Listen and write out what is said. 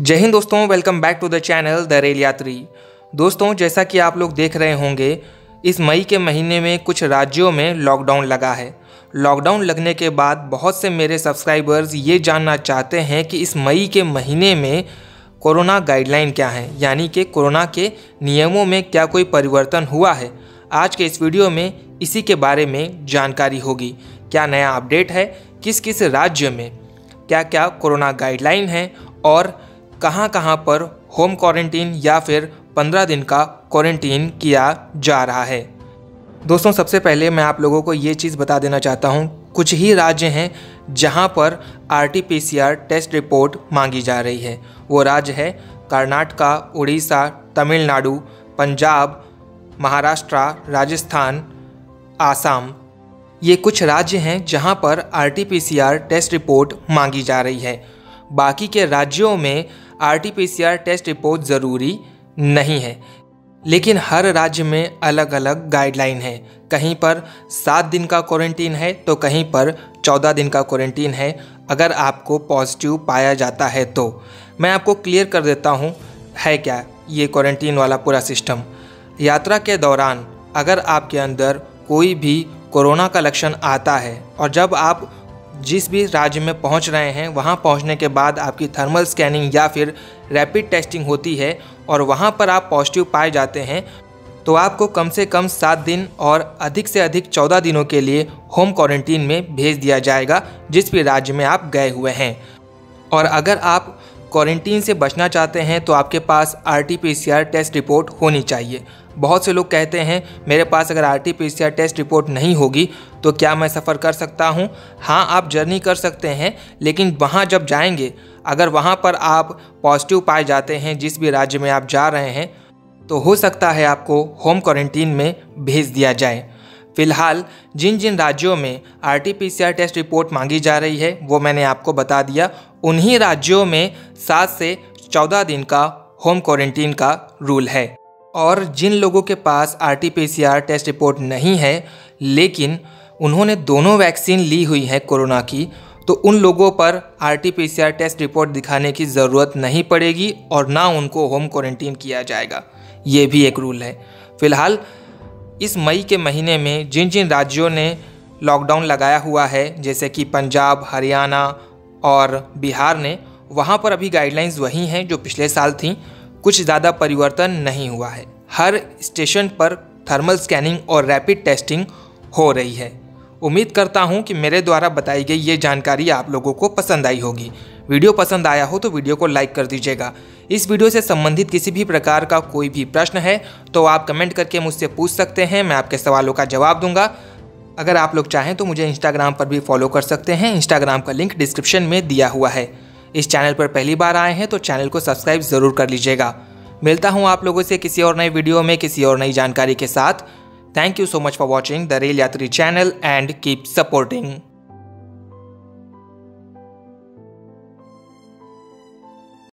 जय हिंद दोस्तों welcome back to the channel the rail Yatri दोस्तों, जैसा कि आप लोग देख रहे होंगे, इस मई के महीने में कुछ राज्यों में लॉकडाउन लगा है। लॉकडाउन लगने के बाद बहुत से मेरे सब्सक्राइबर्स ये जानना चाहते हैं कि इस मई के महीने में कोरोना गाइडलाइन क्या है, यानी कि कोरोना के नियमों में क्या कोई परिवर्तन हुआ है। आज के इस वीडियो में इसी के बारे में जानकारी होगी। क्या नया अपडेट है? किस किस राज्य में क्या क्या कोरोना गाइडलाइन है? और कहाँ कहाँ पर होम क्वारंटीन या फिर पंद्रह दिन का क्वारंटीन किया जा रहा है। दोस्तों, सबसे पहले मैं आप लोगों को ये चीज़ बता देना चाहता हूँ। कुछ ही राज्य हैं जहाँ पर R T P C R test report मांगी जा रही है। वो राज्य है कर्नाटका, उड़ीसा, तमिलनाडु, पंजाब, महाराष्ट्र, राजस्थान, आसाम। ये कुछ राज्य हैं जहाँ पर R T P C R test report मांगी जा रही है। बाकी के राज्यों में R T P C R test report ज़रूरी नहीं है। लेकिन हर राज्य में अलग अलग गाइडलाइन है। कहीं पर सात दिन का क्वारंटीन है तो कहीं पर चौदह दिन का क्वारंटीन है, अगर आपको पॉजिटिव पाया जाता है तो। मैं आपको क्लियर कर देता हूँ, है क्या ये क्वारंटीन वाला पूरा सिस्टम? यात्रा के दौरान अगर आपके अंदर कोई भी कोरोना का लक्षण आता है और जब आप जिस भी राज्य में पहुँच रहे हैं, वहाँ पहुँचने के बाद आपकी थर्मल स्कैनिंग या फिर रैपिड टेस्टिंग होती है और वहाँ पर आप पॉजिटिव पाए जाते हैं तो आपको कम से कम सात दिन और अधिक से अधिक चौदह दिनों के लिए होम क्वारंटीन में भेज दिया जाएगा, जिस भी राज्य में आप गए हुए हैं। और अगर आप क्वारंटीन से बचना चाहते हैं तो आपके पास R T P C R test report होनी चाहिए। बहुत से लोग कहते हैं, मेरे पास अगर R T P C R test report नहीं होगी तो क्या मैं सफ़र कर सकता हूँ? हाँ आप जर्नी कर सकते हैं, लेकिन वहाँ जब जाएँगे, अगर वहाँ पर आप पॉजिटिव पाए जाते हैं, जिस भी राज्य में आप जा रहे हैं तो हो सकता है आपको होम क्वारंटीन में भेज दिया जाए। फ़िलहाल, जिन जिन राज्यों में R T P C R test report मांगी जा रही है, वो मैंने आपको बता दिया उन्हीं राज्यों में सात से चौदह दिन का होम क्वारंटीन का रूल है। और जिन लोगों के पास R T P C R test report नहीं है, लेकिन उन्होंने दोनों वैक्सीन ली हुई है कोरोना की तो उन लोगों पर R T P C R test report दिखाने की ज़रूरत नहीं पड़ेगी और ना उनको होम क्वारंटीन किया जाएगा। ये भी एक रूल है। फ़िलहाल, इस मई के महीने में जिन जिन राज्यों ने लॉकडाउन लगाया हुआ है, जैसे कि पंजाब, हरियाणा और बिहार ने वहाँ पर अभी गाइडलाइंस वही हैं जो पिछले साल थीं। कुछ ज़्यादा परिवर्तन नहीं हुआ है। हर स्टेशन पर थर्मल स्कैनिंग और रैपिड टेस्टिंग हो रही है। उम्मीद करता हूँ कि मेरे द्वारा बताई गई ये जानकारी आप लोगों को पसंद आई होगी। वीडियो पसंद आया हो तो वीडियो को लाइक कर दीजिएगा। इस वीडियो से संबंधित किसी भी प्रकार का कोई भी प्रश्न है तो आप कमेंट करके मुझसे पूछ सकते हैं। मैं आपके सवालों का जवाब दूँगा। अगर आप लोग चाहें तो मुझे इंस्टाग्राम पर भी फॉलो कर सकते हैं। इंस्टाग्राम का लिंक डिस्क्रिप्शन में दिया हुआ है। इस चैनल पर पहली बार आए हैं तो चैनल को सब्सक्राइब ज़रूर कर लीजिएगा। मिलता हूँ आप लोगों से किसी और नए वीडियो में, किसी और नई जानकारी के साथ। Thank you so much for watching the rail Yatri channel and keep supporting